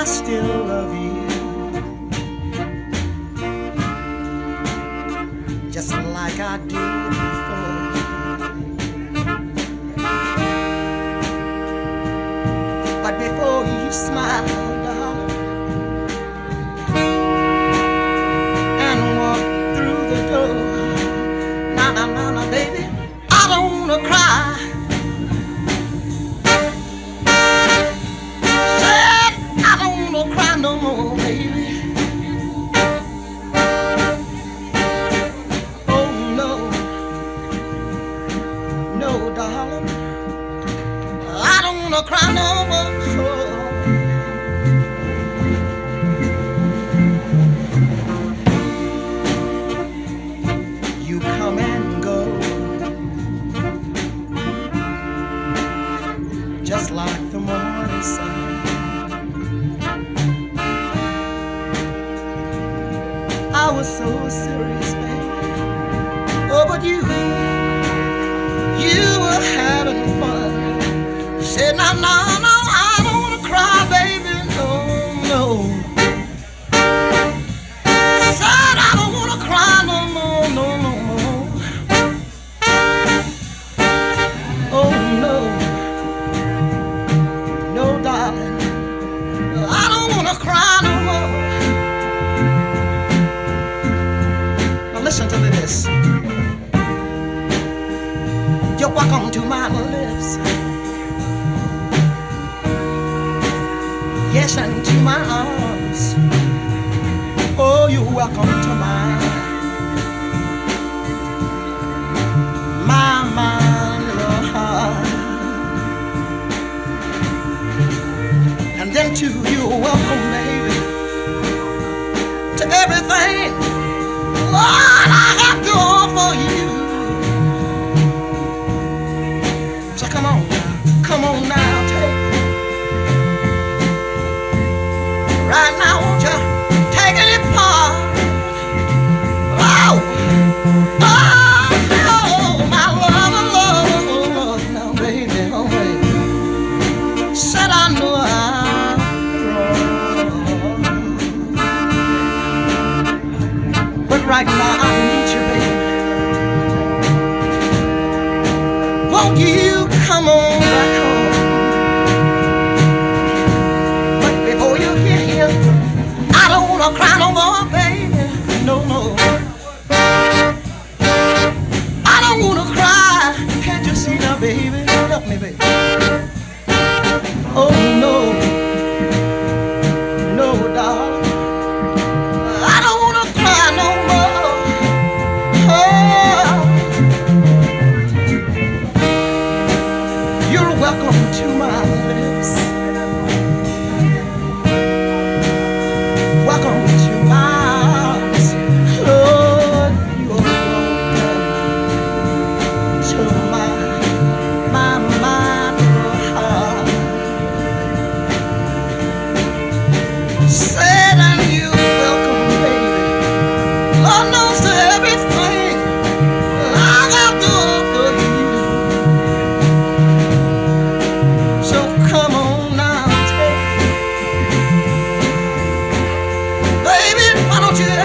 I still love you. Just like I did before. But before you smile Wanna cry no more. You come and go, just like the morning sun. I was so serious, baby. Oh, but you listen to this. You're welcome to my lips. Yes, and to my arms. Oh, you're welcome to my, my, my little heart. And then to you're welcome, baby, to everything. No more, baby. No, no. I don't wanna cry. Can't you see now, baby? Help me, baby. Oh no, no, darling. I don't wanna cry no more. Oh. You're welcome to my lips.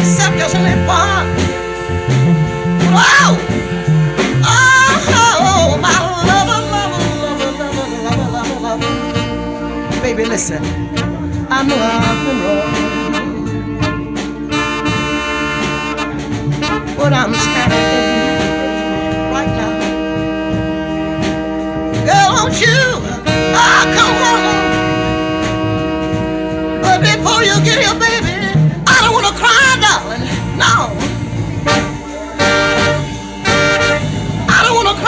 Accept us in that bar? Wow! Oh, my lover, lover, lover, lover, lover, lover. Baby, listen, I know I've been wrong. But I'm standing right now. Girl, won't you?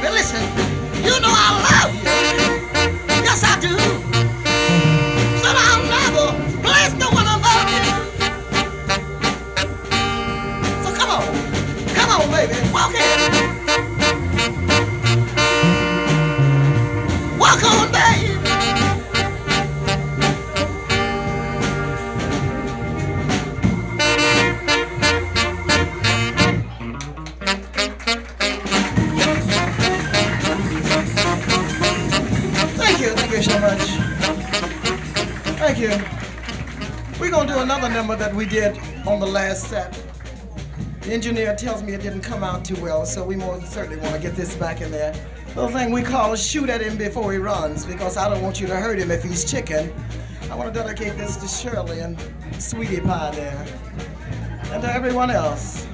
baby, listen. You know I love you. Yes, I do. So I'll never place no one above you. So come on. Come on, baby. Walk in. Thank you. We're gonna do another number that we did on the last set. The engineer tells me it didn't come out too well, so we most certainly want to get this back in there. Little thing we call shoot at him before he runs, because I don't want you to hurt him if he's chicken. I want to dedicate this to Shirley and Sweetie Pie there, and to everyone else.